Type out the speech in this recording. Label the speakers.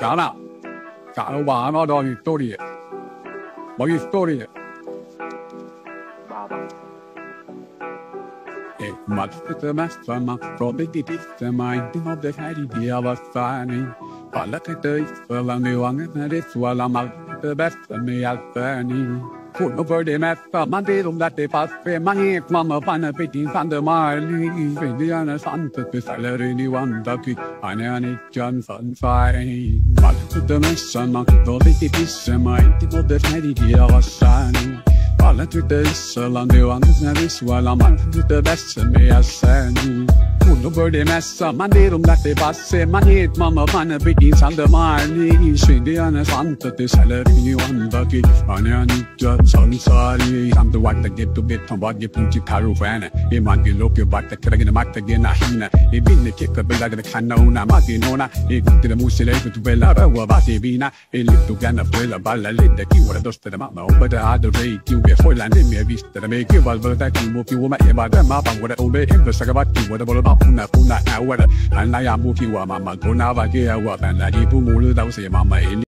Speaker 1: No, no, historia. Voy historia. Eh, mat det mesta man från det ditt man inte har det här i det av fan. Alla till dig för la nu angen när det så alla mal det bästa med Hon för det mesta man det om det fast för man är mamma panna bitin fan det mal för det är sant att beställer in i wanda ki han är ni John fan fine. Mat det mesta man från det ditt man inte har det här i det av fan. Alla tyckte Isoland och andra när vi svalla man tyckte bäst med jag sen Hon bunu bölemezsem Man det om dette basset Man het mamma man er begins alle mine. I syndigerne sant at det selv er i ånda til Han er nytt og sånn særlig Samt og vakta gitt og gitt Han var gitt punkt i karofene I mange lukker vakta kreggende makta gena hina. I vinne kikka belagene kanna una maginona I guttene musile i kutubella røva vasi vina I litt og gana fuela balla lidda kiwara dostere mamma Oppe det hadde rei kiwe foilan det mer visste det meg Kivalvara kiwo kiwo meg Eva dem apan Hvor det ove Eva sagavat kiwo det bolle mamma kuna kuna awara anaya mufi wa mama kuna vakia wa bandari pumulu tau se mama ini